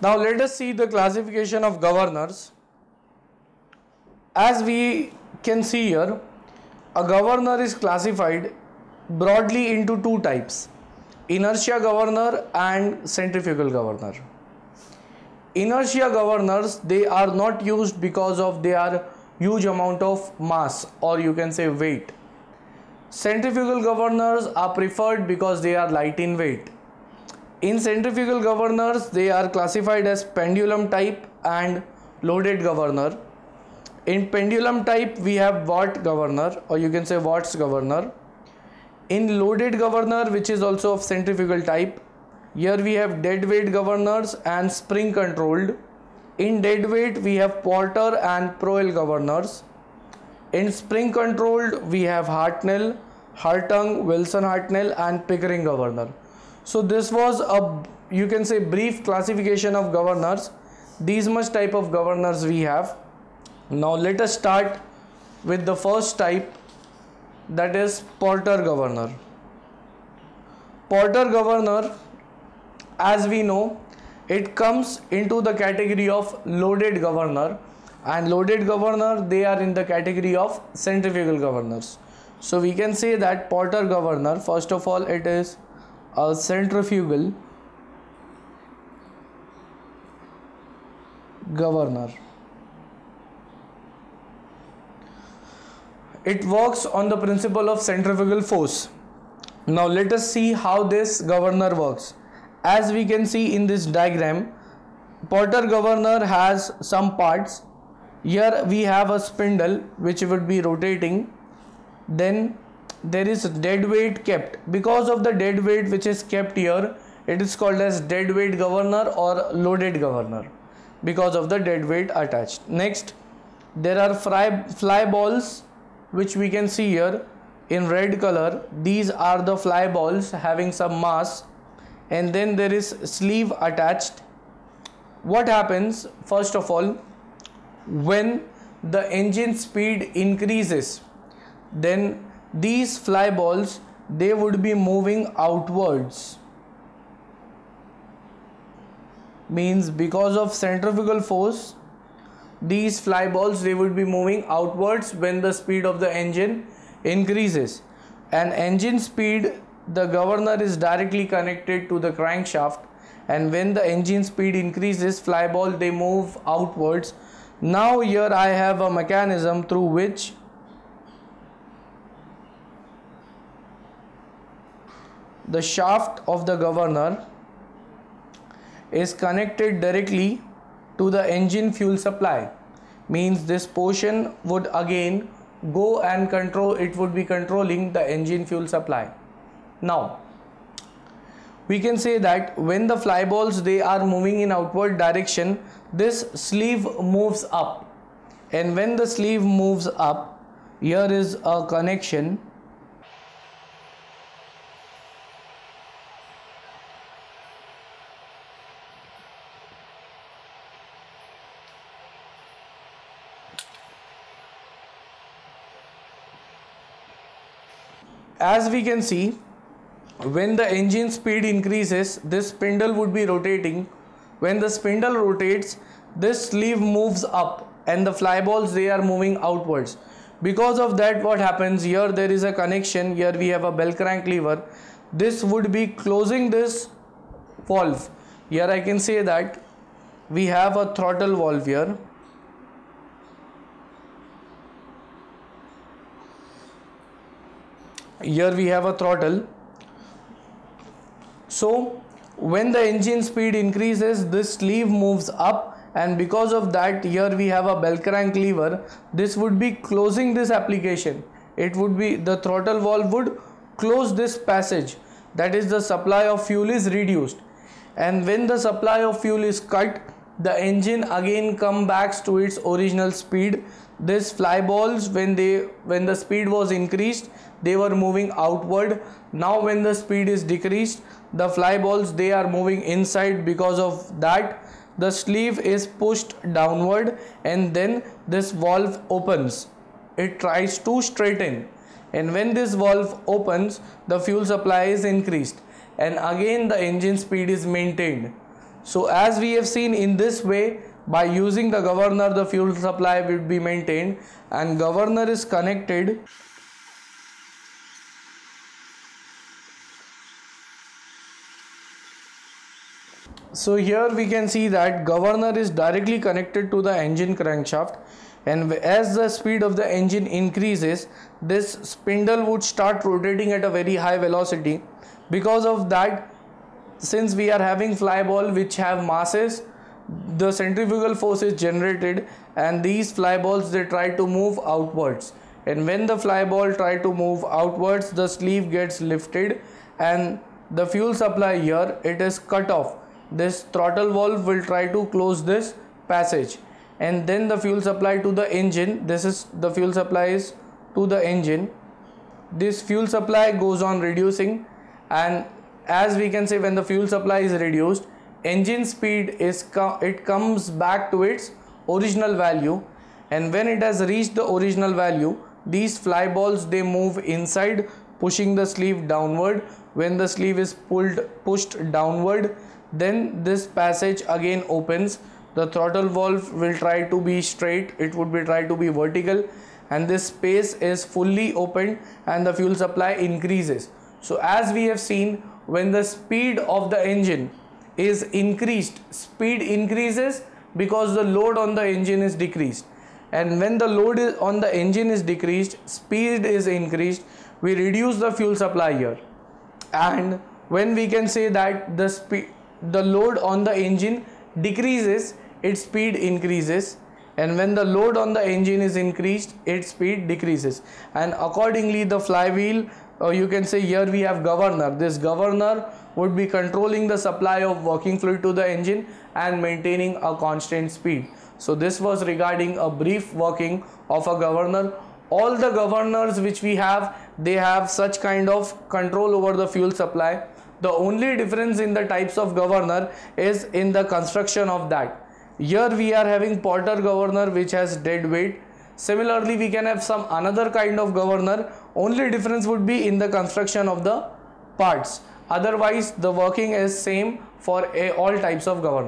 Now let us see the classification of governors. As we can see here, a governor is classified broadly into two types inertia governor and centrifugal governor. Inertia governors they are not used because of their huge amount of mass or you can say weight. Centrifugal governors are preferred because they are light in weight. In centrifugal governors, they are classified as pendulum type and loaded governor. In pendulum type, we have Watt governor or you can say Watts governor. In loaded governor, which is also of centrifugal type, here we have dead weight governors and spring controlled. In dead weight, we have Porter and Proell governors. In spring controlled, we have Hartnell, Hartung, Wilson Hartnell, and Pickering governor. So this was a you can say brief classification of governors. These much type of governors we have. Now let us start with the first type that is Porter governor. Porter governor as we know it comes into the category of loaded governor and loaded governor they are in the category of centrifugal governors. So we can say that Porter governor first of all it is a centrifugal governor. It works on the principle of centrifugal force. Now let us see how this governor works. As we can see in this diagram, Porter governor has some parts. Here we have a spindle which would be rotating. Then there is dead weight kept. Because of the dead weight which is kept here it is called as dead weight governor or loaded governor because of the dead weight attached. Next there are fly, fly balls which we can see here in red color. These are the fly balls having some mass and then there is sleeve attached. What happens? First of all when the engine speed increases then these fly balls they would be moving outwards. Means because of centrifugal force these fly balls they would be moving outwards when the speed of the engine increases. And engine speed the governor is directly connected to the crankshaft. And when the engine speed increases fly ball they move outwards. Now here i have a mechanism through which the shaft of the governor is connected directly to the engine fuel supply. Means this portion would again go and control it would be controlling the engine fuel supply. Now we can say that when the fly balls they are moving in outward direction this sleeve moves up. And when the sleeve moves up here is a connection as we can see when the engine speed increases this spindle would be rotating. When the spindle rotates this sleeve moves up and the fly balls they are moving outwards. Because of that what happens? Here there is a connection. Here we have a bell crank lever. This would be closing this valve. Here I can say that we have a throttle valve here here we have a throttle. So when the engine speed increases this sleeve moves up and because of that here we have a bell crank lever. This would be closing this application. It would be the throttle valve would close this passage. That is the supply of fuel is reduced. And when the supply of fuel is cut the engine again come back to its original speed. This fly balls when they when the speed was increased they were moving outward. Now when the speed is decreased the fly balls they are moving inside because of that. The sleeve is pushed downward and then this valve opens. It tries to straighten. And when this valve opens the fuel supply is increased. And again the engine speed is maintained. So as we have seen in this way by using the governor the fuel supply will be maintained. And governor is connected so here we can see that governor is directly connected to the engine crankshaft. And as the speed of the engine increases this spindle would start rotating at a very high velocity. Because of that since we are having fly ball which have masses the centrifugal force is generated and these fly balls they try to move outwards. And when the fly ball try to move outwards the sleeve gets lifted and the fuel supply here it is cut off this throttle valve will try to close this passage. And then the fuel supply to the engine this is the fuel supply is to the engine. This fuel supply goes on reducing. And as we can say when the fuel supply is reduced engine speed is it comes back to its original value. And when it has reached the original value these fly balls they move inside pushing the sleeve downward. When the sleeve is pulled pushed downward then this passage again opens. The throttle valve will try to be straight. It would be try to be vertical. And this space is fully opened and the fuel supply increases. So as we have seen when the speed of the engine is increased speed increases because the load on the engine is decreased. And when the load on the engine is decreased speed is increased we reduce the fuel supply here. And when we can say that the speed the load on the engine decreases its speed increases. And when the load on the engine is increased its speed decreases. And accordingly the flywheel uh, you can say here we have governor. This governor would be controlling the supply of working fluid to the engine and maintaining a constant speed. So this was regarding a brief working of a governor. All the governors which we have they have such kind of control over the fuel supply the only difference in the types of governor is in the construction of that. Here we are having Porter governor which has dead weight. Similarly we can have some another kind of governor. Only difference would be in the construction of the parts. Otherwise the working is same for all types of governor